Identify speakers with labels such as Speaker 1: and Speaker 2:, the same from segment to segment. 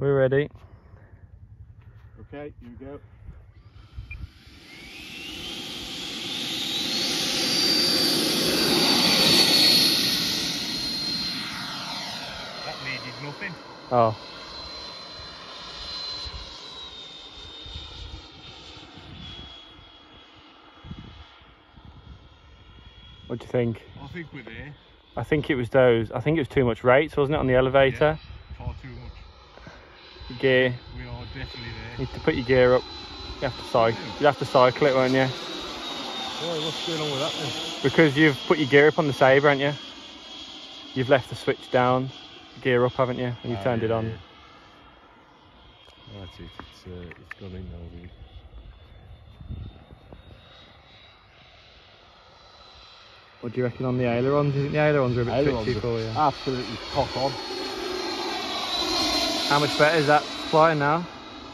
Speaker 1: We're ready.
Speaker 2: Okay, here we go. That needed nothing.
Speaker 1: Oh. What do you think?
Speaker 2: I think we're there.
Speaker 1: I think it was those. I think it was too much rates, wasn't it, on the elevator?
Speaker 2: Far too much.
Speaker 1: Gear.
Speaker 2: We are definitely there.
Speaker 1: You need to put your gear up. You have to cycle. You have to cycle it, won't you?
Speaker 2: Boy, what's going on with that then?
Speaker 1: Because you've put your gear up on the Sabre, haven't you? You've left the switch down, gear up, haven't you? And you've
Speaker 2: Ah,
Speaker 1: turned it on.
Speaker 2: yeah. That's it. It's, uh, it's gone in now. Really.
Speaker 1: What do you reckon on the ailerons? Do you think the ailerons are a bit
Speaker 2: Ailerons
Speaker 1: for you?
Speaker 2: Absolutely cock on.
Speaker 1: How much better is that flying now?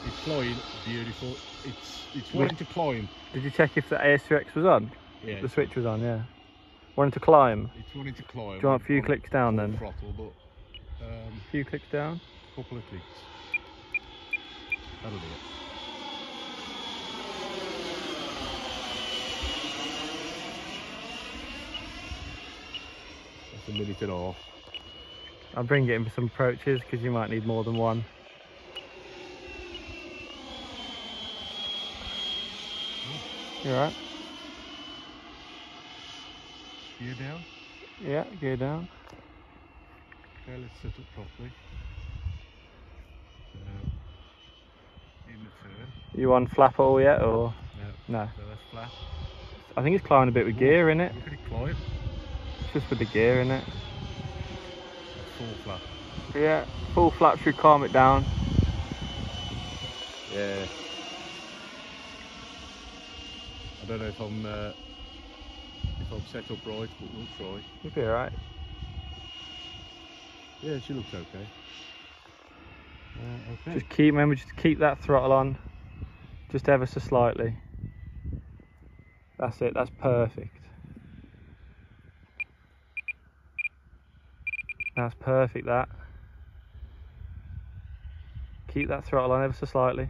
Speaker 2: It's flying beautiful. It's it's wanting to climb.
Speaker 1: Did you check if the AS2X was on?
Speaker 2: Yeah,
Speaker 1: The switch was on, yeah. Wanting to climb?
Speaker 2: It's wanting to climb.
Speaker 1: Do you want a few clicks down then?
Speaker 2: Throttle, but um,
Speaker 1: A few clicks down?
Speaker 2: a couple of clicks. That'll do it. That's a minute and a half.
Speaker 1: I'll bring it in for some approaches because you might need more than one. You alright?
Speaker 2: Gear down.
Speaker 1: Yeah, gear down.
Speaker 2: Okay, let's set up properly. So, in the turn.
Speaker 1: You on flap all yet or?
Speaker 2: No,
Speaker 1: No.
Speaker 2: so that's flat.
Speaker 1: I think it's climbing a bit with gear in it.
Speaker 2: Look at climb.
Speaker 1: It's just with the gear in it.
Speaker 2: That's full flap.
Speaker 1: Yeah, full flap should calm it down.
Speaker 2: Yeah. I don't know if I'm uh, if I'm set up right, but we'll try.
Speaker 1: You'll be alright.
Speaker 2: Yeah, she looks okay. Uh, okay.
Speaker 1: Just keep, remember, just keep that throttle on. Just ever so slightly. That's it, that's perfect. That's perfect, that. Keep that throttle on ever so slightly.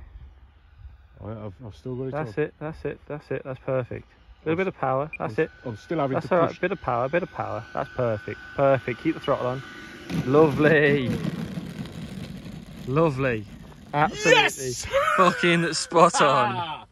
Speaker 2: Oh, I, I've, I've still got it.
Speaker 1: That's
Speaker 2: on.
Speaker 1: it, that's it, that's it, that's perfect. A little bit of power, that's
Speaker 2: I'm,
Speaker 1: it.
Speaker 2: I'm still having
Speaker 1: That's
Speaker 2: to push.
Speaker 1: bit of power, bit of power. That's perfect, perfect. Keep the throttle on. Lovely. Lovely. Absolutely.
Speaker 2: Yes!
Speaker 1: Fucking spot on. Ah!